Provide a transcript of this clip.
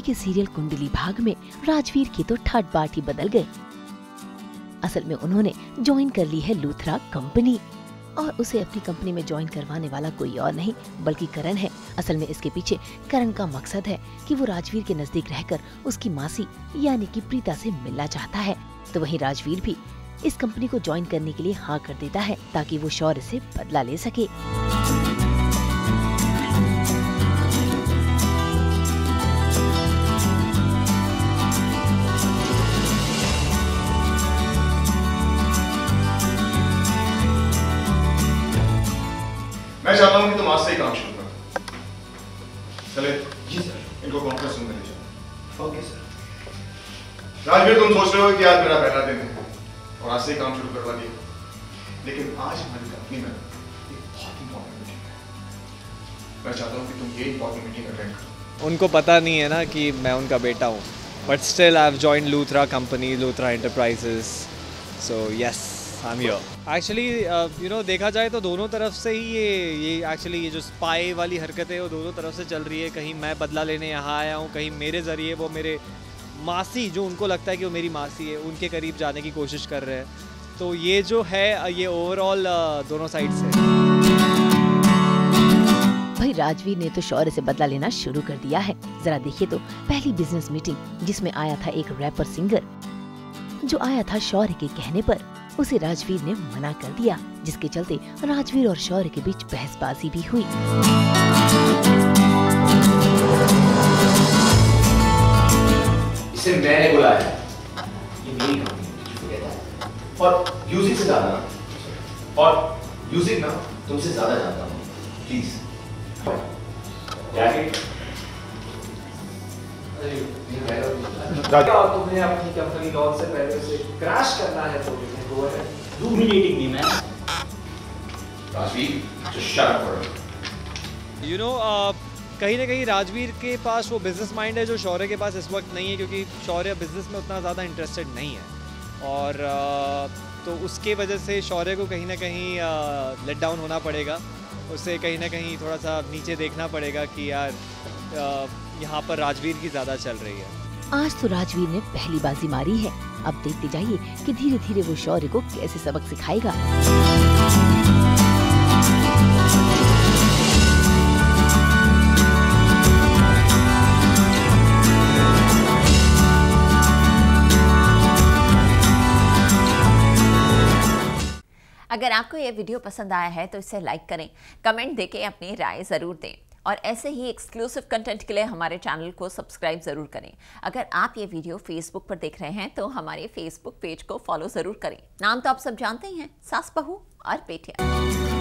Serial कुंडली भाग में राजवीर की तो ठाट बाट ही बदल गए असल में उन्होंने ज्वाइन कर ली है लूथरा कंपनी और उसे अपनी कंपनी में ज्वाइन करवाने वाला कोई और नहीं, बल्कि करण है। असल में इसके पीछे करण का मकसद है कि वो राजवीर के नज़दीक रहकर उसकी मासी, यानी कि प्रीता से मिलना चाहता है। तो वहीं राजवीर भी इस कंपनी को ज्वाइन करने के लिए हाँ कर देता है, ताकि वो शौर्य से बदला ले सके। मैं चाहता हूँ कि तुम आज से ही काम शुरू करो। चले। जी सर। इनको कॉन्फ्रेंस रूम में ले जाओ। Okay sir. राजवीर तुम सोच रहे हो कि आज मेरा पहला दिन है और आज से ही काम शुरू करवा दिया लेकिन आज हमारी कंपनी में एक बहुत इंपॉर्टेंट मीटिंग है। मैं चाहता हूँ कि तुम ये इंपॉर्टेंट मीटिंग अटेंड करो। उनको पता नहीं है ना कि मैं उनका बेटा हूँ but still I have join Luthra company Luthra enterprises so yes I am here actually you know देखा जाए तो दोनों तरफ़ से ही ये ये एक्चुअली ये जो स्पाई वाली हरकत है वो दोनों तरफ़ से चल रही है। कहीं मैं बदला लेने यहाँ आया हूँ कहीं मेरे ज़रिए वो मेरे मासी जो उनको लगता है कि वो मेरी मासी है उनके करीब जाने की कोशिश कर रहे हैं। तो ये जो है ये ओवरऑल दोनों साइड से। भाई राजवीर ने तो शौर्य से बदला लेना शुरू कर दिया है। जरा देखिए तो पहली बिज़नेस मीटिंग जिसमें आया था एक रैपर सिंगर जो आया था शौर्य के कहने पर। उसे राजवीर ने मना कर दिया, जिसके चलते राजवीर और शौर्य के बीच बहसबाजी भी हुई। इसे मैंने बुलाया। ये मेरी कंपनी और म्यूज़िक से ज़्यादा और म्यूज़िक ना, तुमसे ज़्यादा जानता हूँ। प्लीज़ और तुम्हें अपनी कंपनी लॉन्च से पहले उसे क्रैश करना है तो राजवीर यू नो कहीं ना कहीं राजवीर के पास वो बिज़नेस माइंड है जो शौर्य के पास इस वक्त नहीं है क्योंकि शौर्य बिज़नेस में उतना ज़्यादा इंटरेस्टेड नहीं है। और uh, तो उसके वजह से शौर्य को कहीं ना कहीं लेट डाउन होना पड़ेगा। उसे कहीं ना कहीं थोड़ा सा नीचे देखना पड़ेगा कि यार uh, यहाँ पर राजवीर की ज़्यादा चल रही है। आज तो राजवीर ने पहली बाजी मारी है। अब देखते जाइए कि धीरे धीरे वो शौर्य को कैसे सबक सिखाएगा। अगर आपको ये वीडियो पसंद आया है तो इसे लाइक करें, कमेंट देके अपनी राय ज़रूर दें। और ऐसे ही एक्सक्लूसिव कंटेंट के लिए हमारे चैनल को सब्सक्राइब ज़रूर करें। अगर आप ये वीडियो फेसबुक पर देख रहे हैं तो हमारे फेसबुक पेज को फॉलो ज़रूर करें। नाम तो आप सब जानते ही हैं, सास बहू और पेटिया